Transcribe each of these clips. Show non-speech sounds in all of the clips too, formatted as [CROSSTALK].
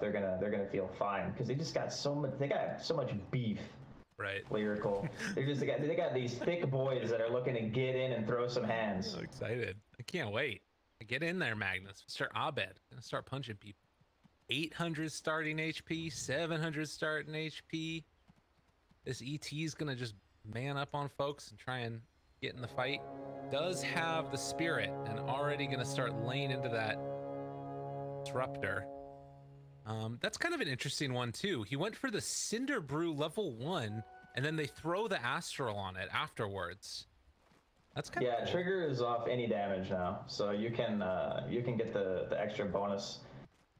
they're gonna they're gonna feel fine because they just got so much. They got so much beef. Right. Lyrical. They're just they got, they got these thick boys that are looking to get in and throw some hands. So excited. I can't wait. Get in there, Magnus. Start Abed. Gonna start punching people. 800 starting HP, 700 starting HP. This ET is gonna just man up on folks and try and get in the fight. Does have the spirit and already gonna start laying into that disruptor. Um, that's kind of an interesting one too. He went for the Cinder Brew level one, and then they throw the Astral on it afterwards. That's kind yeah, of cool. trigger is off any damage now, so you can uh, you can get the the extra bonus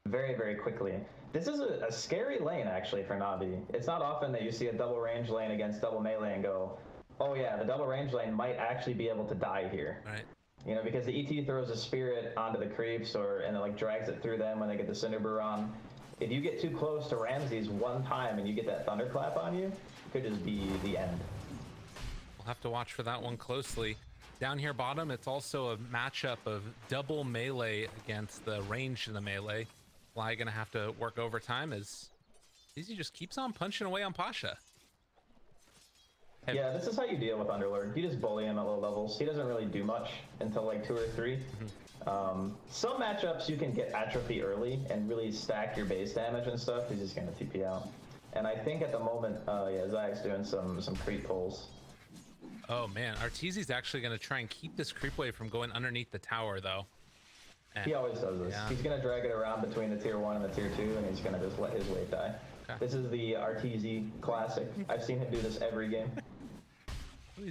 very very quickly. This is a, a scary lane actually for Navi. It's not often that you see a double range lane against double melee and go, oh yeah, the double range lane might actually be able to die here. Right. You know, because the ET throws a spirit onto the creeps or and it like drags it through them when they get the Cinderbrew on. If you get too close to Ramses one time and you get that thunderclap on you, it could just be the end. We'll have to watch for that one closely. Down here bottom, it's also a matchup of double melee against the range in the melee. Fly gonna have to work overtime as Easy just keeps on punching away on Pasha. Yeah, this is how you deal with Underlord. You just bully him at low levels. He doesn't really do much until like two or 3 Um, some matchups you can get atrophy early and really stack your base damage and stuff. He's just gonna TP out. And I think at the moment, uh, yeah, Zach's doing some some creep pulls. Oh man, Arteezy's actually gonna try and keep this creep wave from going underneath the tower though. And- He always does this. Yeah. He's gonna drag it around between the tier one and the tier two, and he's gonna just let his wave die. Okay. This is the RTZ classic. I've seen him do this every game. [LAUGHS]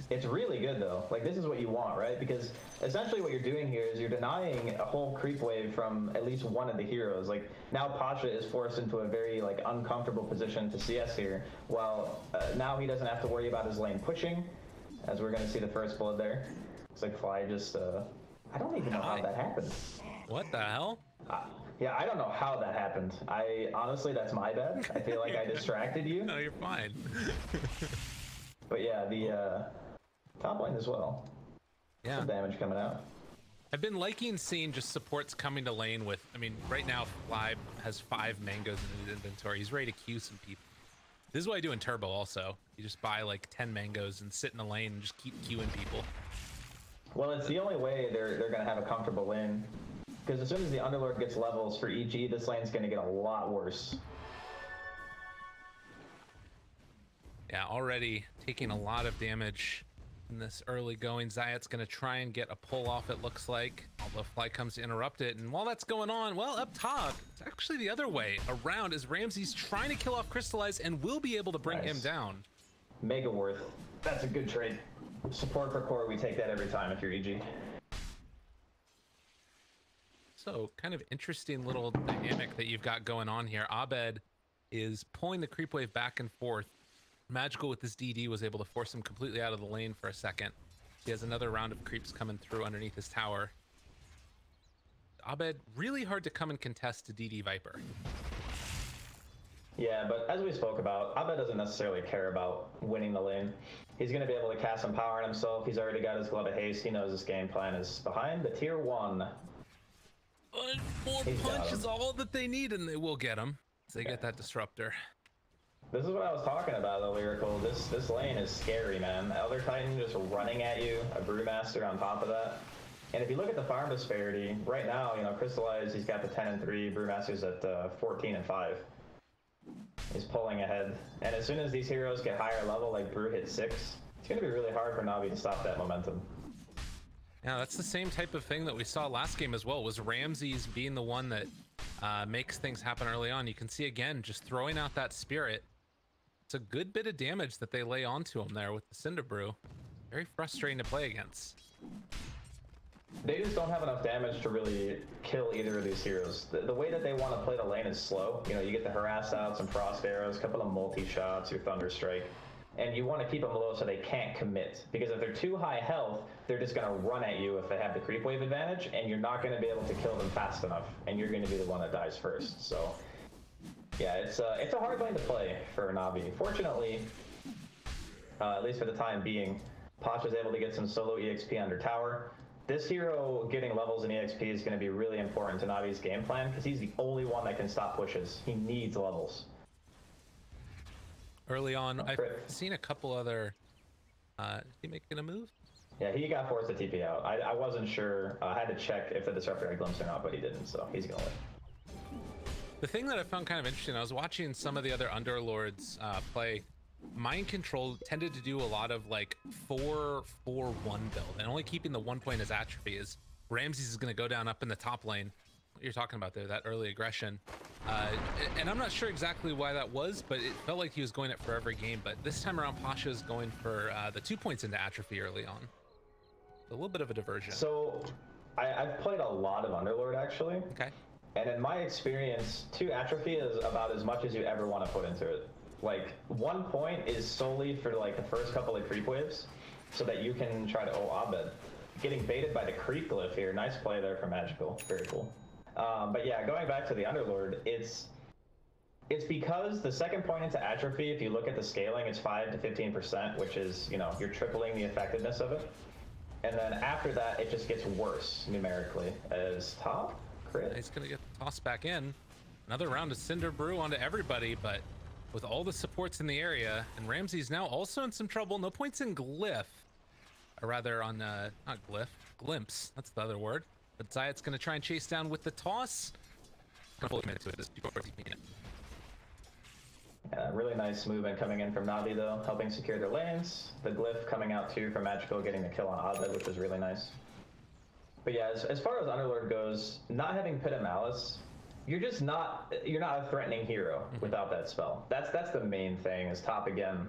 It's really good though. Like this is what you want, right? Because essentially what you're doing here is you're denying a whole creep wave from at least one of the heroes. Like now Pasha is forced into a very like uncomfortable position to CS here, while uh, now he doesn't have to worry about his lane pushing, as we're gonna see the first blood there. It's like Fly just uh, I don't even know how that happened. What the hell? Uh, yeah, I don't know how that happened. I honestly, that's my bad. I feel like I [LAUGHS] distracted you. No, you're fine. [LAUGHS] But yeah, the uh, top lane as well. Yeah. Some damage coming out. I've been liking seeing just supports coming to lane with. I mean, right now Fly has five mangoes in his inventory. He's ready to queue some people. This is what I do in Turbo also. You just buy like 10 mangoes and sit in the lane and just keep queuing people. Well, it's the only way they're they're gonna have a comfortable win. Because as soon as the Underlord gets levels for EG, this lane's gonna get a lot worse. Yeah, already taking a lot of damage in this early going. Zayat's going to try and get a pull off, it looks like. Although Fly comes to interrupt it. And while that's going on, well, up top, it's actually the other way around as Ramsey's trying to kill off Crystallize and will be able to bring Nice. him down. Mega worth. That's a good trade. Support for core, we take that every time if you're EG. So, kind of interesting little dynamic that you've got going on here. Abed is pulling the creep wave back and forth. Magical with this DD was able to force him completely out of the lane for a second. He has another round of creeps coming through underneath his tower. Abed, really hard to come and contest to DD Viper. Yeah, but as we spoke about, Abed doesn't necessarily care about winning the lane. He's going to be able to cast some power on himself. He's already got his Glove of Haste. He knows his game plan is behind the tier one. One more He's punch is all that they need, and they will get him. They get that disruptor. This is what I was talking about, the lyrical. This this lane is scary, man. Elder Titan just running at you, a Brewmaster on top of that. And if you look at the farm disparity, right now, you know, Crystallize, he's got the 10 and 3, Brewmaster's at uh, 14 and 5. He's pulling ahead. And as soon as these heroes get higher level, like Brew hit 6, it's going to be really hard for Navi to stop that momentum. Yeah, that's the same type of thing that we saw last game as well. Was Ramses being the one that uh, makes things happen early on? You can see again, just throwing out that spirit. It's a good bit of damage that they lay onto him there with the Cinder Brew. Very frustrating to play against. They just don't have enough damage to really kill either of these heroes. The, the way that they want to play the lane is slow. You know, you get the harass out, some frost arrows, a couple of multi shots, your thunder strike, and you want to keep them low so they can't commit. Because if they're too high health, they're just going to run at you if they have the creep wave advantage, and you're not going to be able to kill them fast enough, and you're going to be the one that dies first. So, yeah, it's uh, it's a hard lane to play for Navi. Fortunately, uh, at least for the time being, Pasha's able to get some solo EXP under tower. this hero getting levels in EXP is going to be really important to Navi's game plan because he's the only one that can stop pushes. He needs levels. Early on, I've seen a couple other. Uh, is he making a move? Yeah, he got forced to TP out. I, I wasn't sure. I had to check if the disruptor had glimpse or not, but he didn't, so he's gonna live. The thing that I found kind of interesting, I was watching some of the other Underlords uh, play. Mind Control tended to do a lot of like 4 4 1 build and only keeping the one point as atrophy is Ramses is going to go down up in the top lane. What you're talking about there, that early aggression. Uh, and I'm not sure exactly why that was, but it felt like he was going it for every game. But this time around, Pasha is going for uh, the two points into atrophy early on. A little bit of a diversion. So, I, I've played a lot of Underlord actually, okay. And in my experience, two atrophy is about as much as you ever want to put into it. Like one point is solely for like the first couple of creep waves, so that you can try to oh Abed. Getting baited by the creep glyph here. Nice play there for Magical. Very cool. Um, but yeah, going back to the Underlord, it's it's because the second point into atrophy, if you look at the scaling, it's 5 to 15%, which is, you know, you're tripling the effectiveness of it. And then after that, it just gets worse numerically as top crit. He's gonna get toss back in. Another round of Cinder Brew onto everybody, but with all the supports in the area, and Ramsey's now also in some trouble. No points in Glyph, or rather on uh, not Glyph, Glimpse. That's the other word. But Zayat's gonna try and chase down with the toss. Minutes to it just before TPing it. Yeah, really nice movement coming in from Navi though, helping secure their lanes. The glyph coming out too from Magical, getting the kill on Abed, which was really nice. But yeah, as, as far as Underlord goes, not having Pit of Malice, you're just not you're not a threatening hero mm-hmm. without that spell. That's that's the main thing. Is top again.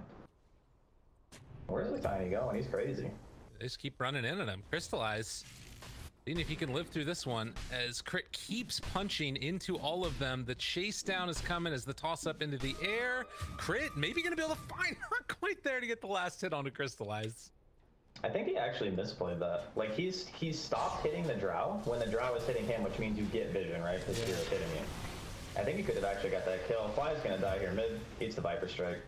Where's the tiny going? He's crazy. They just keep running into him. Crystallize. Seeing if he can live through this one as Crit keeps punching into all of them. The chase down is coming as the toss up into the air. Crit maybe gonna be able to find not [LAUGHS] quite there to get the last hit onto Crystallize. I think he actually misplayed that. Like he's he stopped hitting the drow when the drow was hitting him, which means you get vision, right? Because hero's hitting you. I think he could have actually got that kill. Fly's gonna die here mid. Eats the Viper Strike.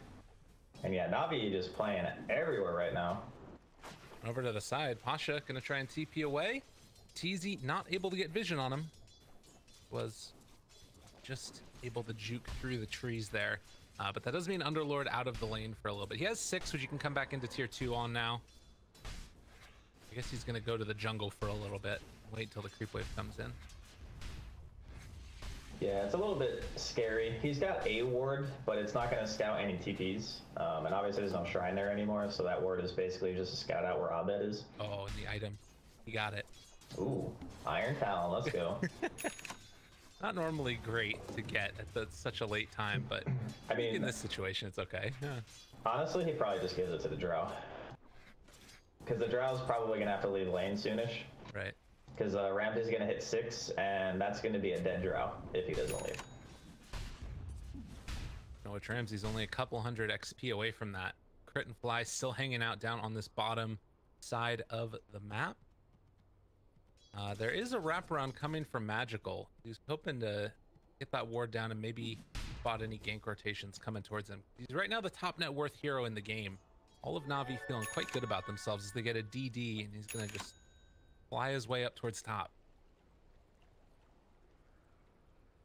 And yeah, Navi just playing everywhere right now. Over to the side, Pasha gonna try and TP away. TZ not able to get vision on him. Was just able to juke through the trees there. Uh, but that does mean Underlord out of the lane for a little bit. He has six, which you can come back into tier two on now. I guess he's gonna go to the jungle for a little bit. Wait till the creep wave comes in. Yeah, it's a little bit scary. He's got a ward, but it's not going to scout any TPs. Um, and obviously, there's no shrine there anymore, so that ward is basically just a scout out where Abed is. Oh, and the item. He got it. Ooh, Iron Talon, let's go. [LAUGHS] Not normally great to get at the, such a late time, but I mean, in this situation, it's okay. Yeah. honestly, he probably just gives it to the Drow. Because the Drow's probably going to have to leave lane soonish. Right. Because uh, is going to hit six, and that's going to be a dead Drow if he doesn't leave. Noah Ramsey's only a couple hundred XP away from that. Crit and Fly still hanging out down on this bottom side of the map. Uh, there is a wraparound coming from Magical. He's hoping to get that ward down and maybe spot any gank rotations coming towards him. He's right now the top net worth hero in the game. All of Navi feeling quite good about themselves as they get a DD and he's going to just fly his way up towards top.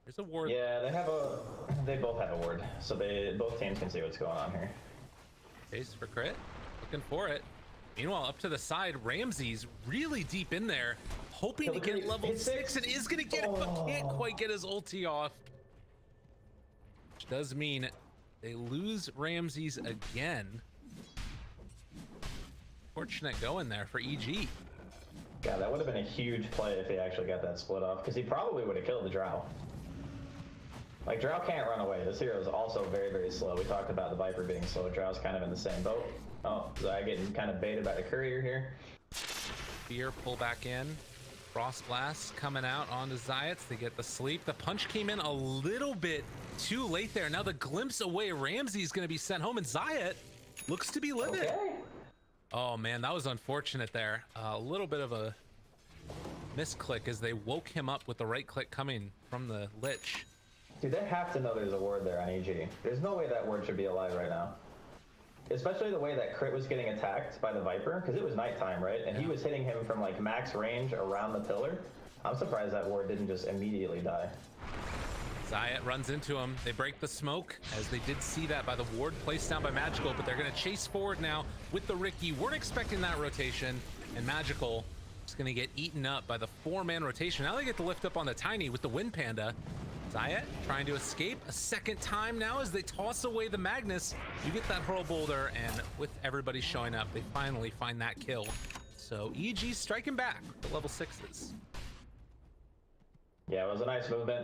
There's a ward. Yeah, they have a. They both have a ward, so they both teams can see what's going on here. Chase for crit. Looking for it. Meanwhile, up to the side, Ramsey's really deep in there, hoping to get level six. six and is gonna get it, but oh. can't Oh. quite get his ulti off. Which does mean they lose Ramsey's again. Fortunate going there for EG. God, that would have been a huge play if he actually got that split off, because he probably would have killed the Drow. Like, Drow can't run away. This hero is also very, very slow. We talked about the Viper being slow. Drow's kind of in the same boat. Oh, Zai getting kind of baited by the courier here. Fear pull back in. Frost Blast coming out onto Zayats. They get the sleep. The punch came in a little bit too late there. Now the glimpse away. Ramsey's going to be sent home, and Zayat looks to be living. Okay. Oh man, that was unfortunate there. Uh, a little bit of a misclick as they woke him up with the right click coming from the Lich. Dude, they have to know there's a ward there on EG. There's no way that ward should be alive right now. especially the way that Crit was getting attacked by the Viper, because it was nighttime, right? And he was hitting him from like max range around the pillar. I'm surprised that ward didn't just immediately die. Zayat runs into him. They break the smoke, as they did see that by the ward placed down by Magical, but they're going to chase forward now with the Riki. Weren't expecting that rotation, and Magical is going to get eaten up by the four-man rotation. Now they get to lift up on the Tiny with the Wind Panda. Zayat trying to escape a second time now as they toss away the Magnus. You get that Hurl Boulder, and with everybody showing up, they finally find that kill. So EG striking back with the level sixes. Yeah, it was a nice movement.